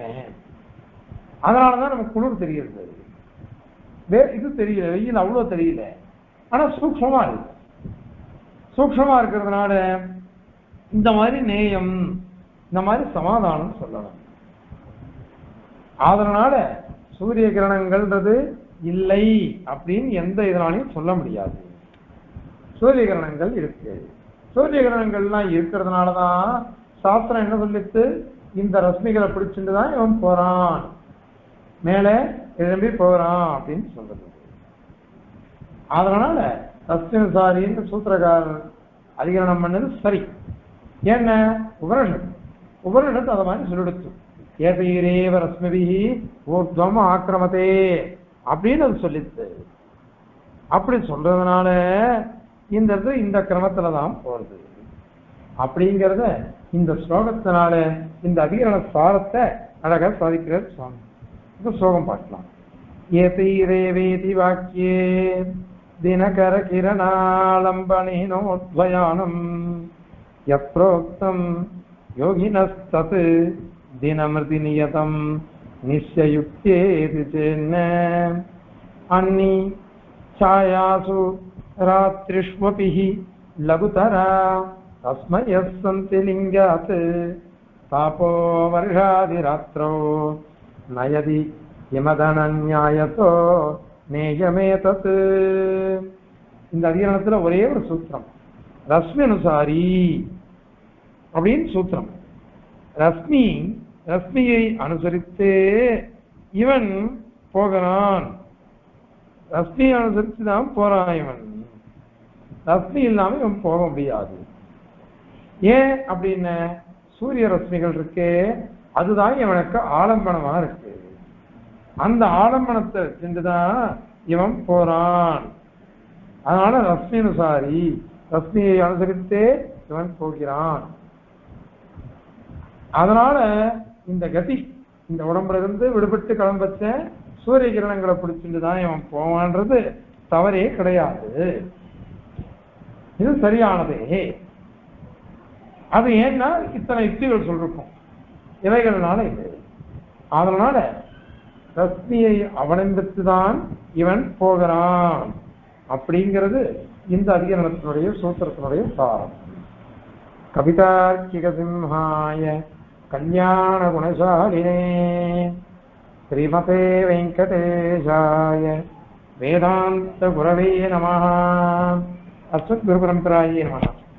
அதனாலதான் நமக்கு குளிர் தெரிகிறது. வே- இது தெரியல வெயில் அவ்வளவு தெரியல. ஆனா சூக்ஷமா இருக்கு. சூக்ஷமா இருக்கிறதுனால இந்த மாதிரி நேயம் இந்த மாதிரி சமாதானம் சொல்லணும். அதனால சூரிய கிரணங்கள்ன்றது இல்லை அப்படின்னு எந்த இதனாலையும் சொல்ல முடியாது. சூரிய கிரணங்கள் இருக்கு. சூரிய கிரகங்கள்லாம் இருக்கிறதுனால தான் சாஸ்திரம் என்ன சொல்லிட்டு இந்த ரஷ்மிகளை பிடிச்சிட்டு தான் இவன் போறான். மேலே எழும்பி போகிறான் அப்படின்னு சொல்றது. அதனால ரஷ்மிசாரின்னு சூத்திரகாரன் அதிகரணம் பண்ணது சரி. என்ன உபனிஷத் உபனிஷத் அதை மாதிரி சொல்லிடுச்சு. ஏதையிரேவ ரஸ்மிபிஹி ஊர்துவம் ஆக்கிரமத்தே அப்படின்னு அது சொல்லிடுது அப்படி சொல்றதுனால இந்த இந்த கிரமத்துல தான் போறது. அப்படிங்கிறத இந்த ஸ்லோகத்தினால இந்த அதிகரண சுவாரத்தை அழகா சாதிக்கிறார் சுவாமி. இப்போ ஸ்லோகம் பார்க்கலாம். ஏதைரேவேதி வாக்கியே தினகர கிரணாலம்பனேனோத்வயானம் யப்ரோக்தம் யோகினஸ்தத் தினமிருதி நியதம் நிச்சயுக்தேதி சென்ன. அன்னி சாயாசு रात्रिष्वपि हि लघुतरा तस्मयः सन्ति लिङ्गात् तापो वर्षादिरात्रौ नयति हिमदनन्यायतो நேயமேதத் இந்த அதிகரணத்துல ஒரே ஒரு சூத்திரம் ரஸ்மி அனுசாரி அப்படின்னு சூத்திரம் ரஸ்மி ரஸ்மியை அனுசரித்து இவன் போகிறான் ரஸ்மியை அனுசரித்து தான் போறான் இவன் ரஸ்மி இல்லாம இவன் போக முடியாது. ஏன் அப்படின்னு சூரிய ரஸ்மிகள் இருக்கு அதுதான் இவனுக்கு ஆலம்பனமா இருக்கு. அந்த ஆலம்பனத்தை சென்றுதான் இவன் போறான். அதனால ரஷ்மி அனுசாரி ரஸ்மியை அனுசரித்தே இவன் போகிறான். அதனால இந்த கதி இந்த உடம்புல இருந்து விடுபட்டு கிளம்பச்ச சூரிய கிரணங்களை பிடிச்சிட்டு தான் இவன் போவான்றது தவறே கிடையாது. இது சரியானதே. அது ஏன்னா இத்தனை யுக்திகள் சொல்லிருக்கும். இவைகள்னால இது. அதனால ரஷ்மியை அவலம்பித்து தான் இவன் போகிறான் அப்படிங்கிறது இந்த அதிகரணத்தினுடைய சூத்திரத்தினுடைய சாரம். கவிதார்க்கிக சிம்ஹாய கல்யாண குணசாலினே ஸ்ரீமதே வெங்கடேஷாய வேதாந்த குரவே நம अस्मत् गुरुपरम्परायै नमः।